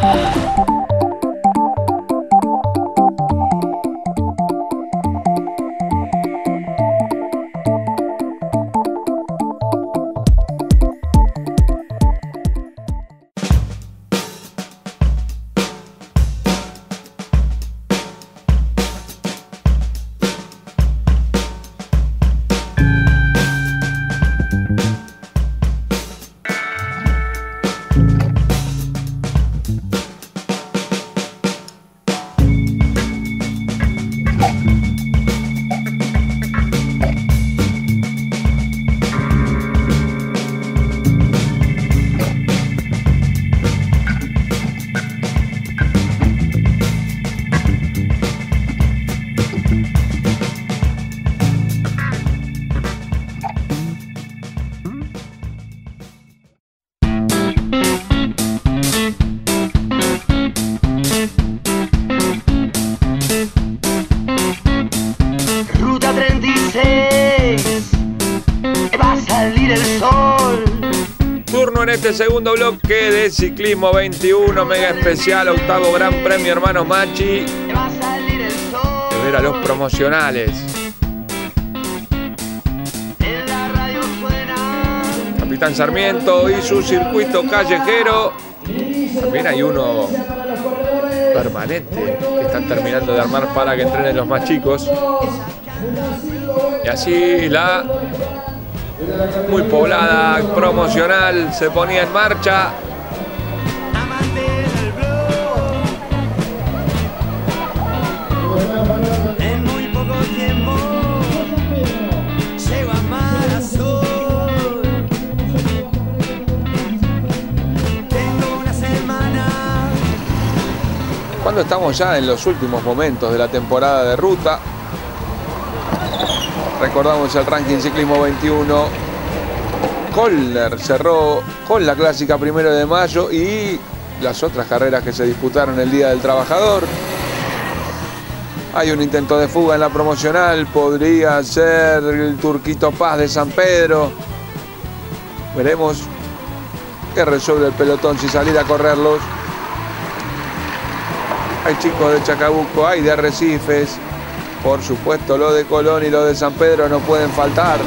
啊。Este segundo bloque de Ciclismo 21, mega especial, octavo Gran Premio Hermanos Machi. De ver a los promocionales. Capitán Sarmiento y su circuito callejero. También hay uno permanente que están terminando de armar para que entrenen los más chicos. Y así la muy poblada promocional se ponía en marcha. En muy poco tiempo llego a Mar Azul. Tengo una semana Cuando estamos ya en los últimos momentos de la temporada de ruta, recordamos el ranking ciclismo 21. Colner cerró con la clásica primero de mayo y las otras carreras que se disputaron el Día del Trabajador. Hay un intento de fuga en la promocional, podría ser el Turquito Paz de San Pedro. Veremos qué resuelve el pelotón si salir a correrlos. Hay chicos de Chacabuco, hay de Arrecifes. Por supuesto, lo de Colón y lo de San Pedro no pueden faltar.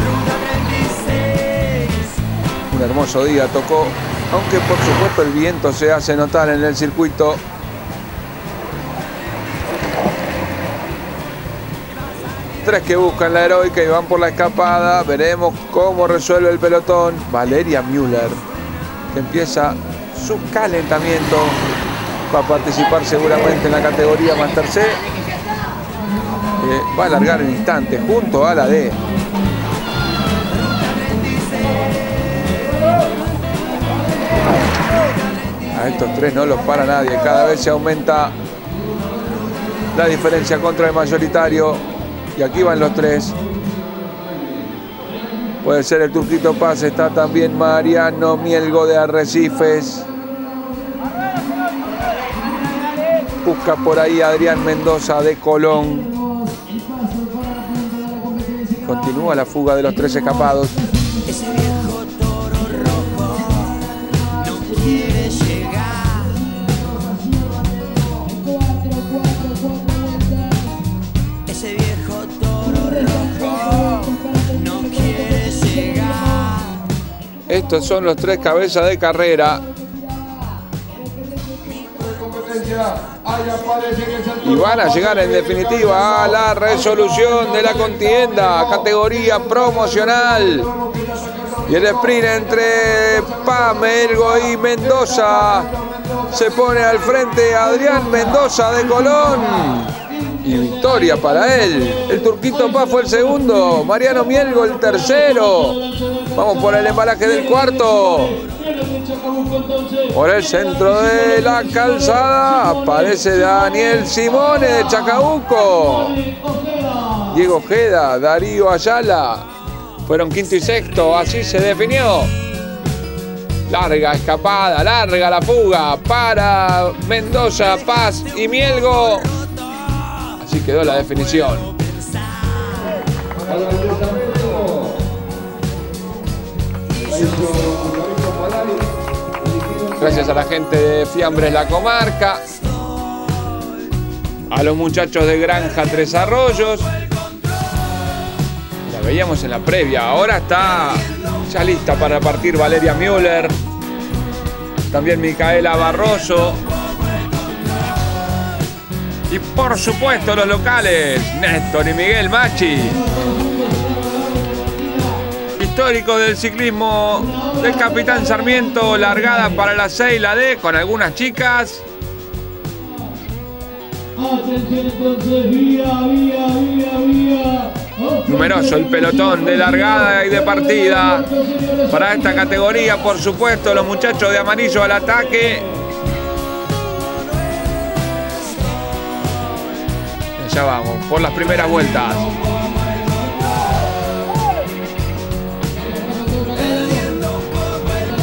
Ruta 36 Un hermoso día tocó, aunque por supuesto el viento se hace notar en el circuito. Tres que buscan la heroica y van por la escapada. Veremos cómo resuelve el pelotón. Valeria Müller, empieza su calentamiento. Va a participar seguramente en la categoría Master C. Eh, va a alargar en instante junto a la D. A estos tres no los para nadie. Cada vez se aumenta la diferencia contra el mayoritario. Y aquí van los tres. Puede ser el Turquito Paz. Está también Mariano Mielgo de Arrecifes. Busca por ahí Adrián Mendoza de Colón. Continúa la fuga de los tres escapados. Estos son los tres cabezas de carrera. Y van a llegar en definitiva a la resolución de la contienda, categoría promocional. Y el sprint entre Pamelgo y Mendoza se pone al frente Adrián Mendoza de Colón. Y victoria para él. El Turquito Paz fue el segundo. Mariano Mielgo el tercero. Vamos por el embalaje del cuarto. Por el centro de la calzada aparece Daniel Simone de Chacabuco. Diego Ojeda, Darío Ayala. Fueron quinto y sexto, así se definió. Larga escapada, larga la fuga para Mendoza, Paz y Mielgo. Así quedó la definición. Gracias a la gente de Fiambres La Comarca, a los muchachos de Granja Tres Arroyos. La veíamos en la previa, ahora está ya lista para partir Valeria Müller, también Micaela Barroso. Y por supuesto los locales, Néstor y Miguel Machi. Histórico del ciclismo del Capitán Sarmiento, largada para la C y la D con algunas chicas. Numeroso el pelotón de largada y de partida. Para esta categoría, por supuesto, los muchachos de amarillo al ataque. Ya vamos, por las primeras vueltas.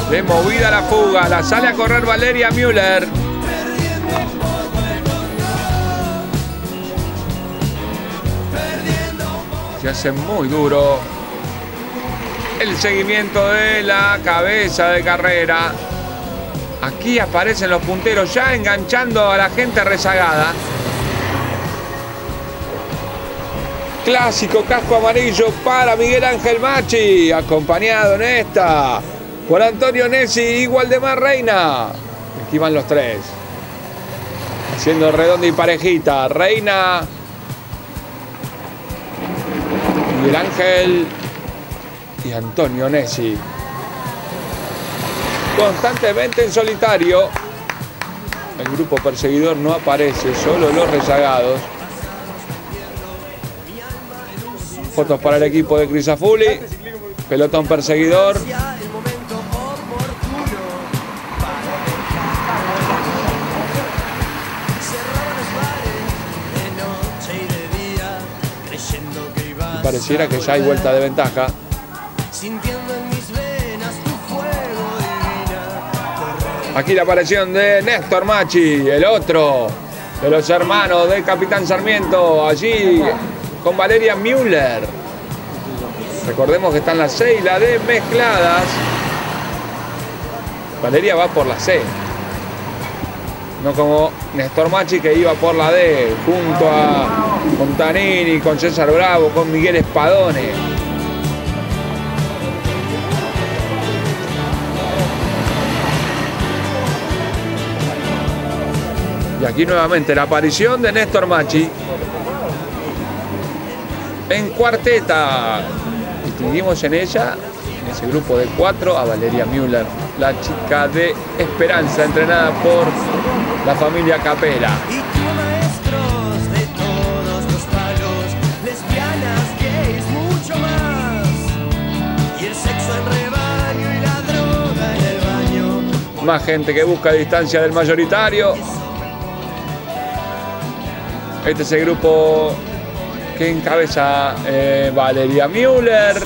De movida la fuga, la sale a correr Valeria Müller. Se hace muy duro el seguimiento de la cabeza de carrera. Aquí aparecen los punteros ya enganchando a la gente rezagada. Clásico casco amarillo para Miguel Ángel Machi, acompañado en esta por Antonio Nessi y Waldemar Reina. Aquí van los tres. Siendo redonda y parejita. Reina. Miguel Ángel y Antonio Nessi. Constantemente en solitario. El grupo perseguidor no aparece, solo los rezagados. Fotos para el equipo de Crisafulli. Pelotón perseguidor. Pareciera que ya hay vuelta de ventaja. Aquí la aparición de Néstor Machi, el otro de los hermanos de Capitán Sarmiento, allí con Valeria Müller. Recordemos que están la C y la D mezcladas. Valeria va por la C. No como Néstor Machi que iba por la D, junto a Montanini, con César Bravo, con Miguel Espadone. Y aquí nuevamente la aparición de Néstor Machi en cuarteta. Distinguimos en ella, en ese grupo de cuatro, a Valeria Müller, la chica de Esperanza, entrenada por la familia Capela. Más gente que busca distancia del mayoritario. Este es el grupo que encabeza eh, Valeria Müller.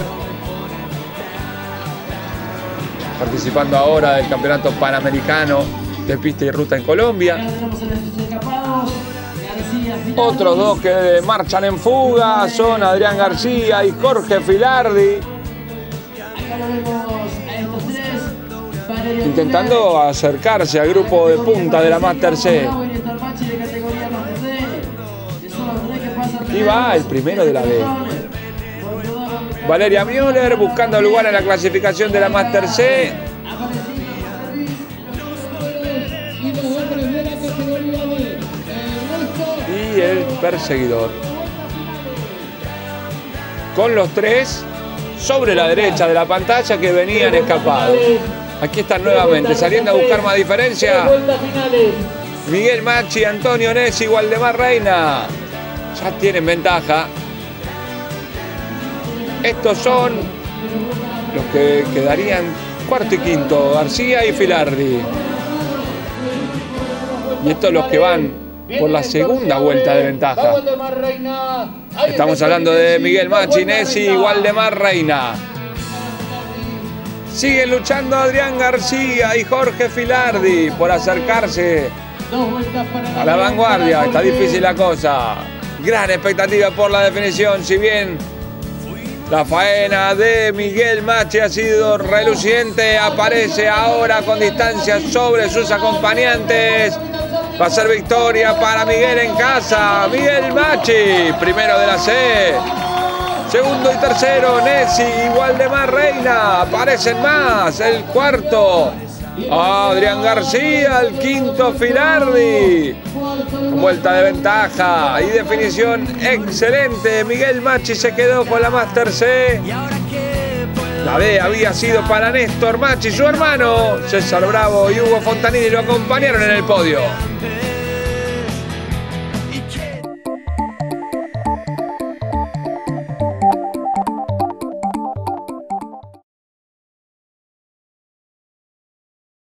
Participando ahora del Campeonato Panamericano de Pista y Ruta en Colombia. Otros dos que marchan en fuga son Adrián García y Jorge Filardi. Intentando acercarse al grupo de punta de la Master C. Aquí va el primero de la B. Valeria Müller buscando lugar en la clasificación de la Master C. Y el perseguidor. Con los tres sobre la derecha de la pantalla que venían escapados. Aquí están nuevamente saliendo a buscar más diferencia. Miguel Machi, Antonio Nessi, Waldemar Reina. Ya tienen ventaja. Estos son los que quedarían cuarto y quinto, García y Filardi. Y estos los que van por la segunda vuelta de ventaja. Estamos hablando de Miguel Machi, Nessi y Waldemar Reina. Siguen luchando Adrián García y Jorge Filardi por acercarse a la vanguardia. Está difícil la cosa. Gran expectativa por la definición, si bien la faena de Miguel Machi ha sido reluciente, aparece ahora con distancia sobre sus acompañantes. Va a ser victoria para Miguel en casa. Miguel Machi, primero de la C. Segundo y tercero, Nessi y Waldemar Reina. Aparecen más. El cuarto, Adrián García. El quinto, Filardi. Vuelta de ventaja y definición excelente. Miguel Machi se quedó con la Master C. La B había sido para Néstor Machi, su hermano. César Bravo y Hugo Fontanini lo acompañaron en el podio.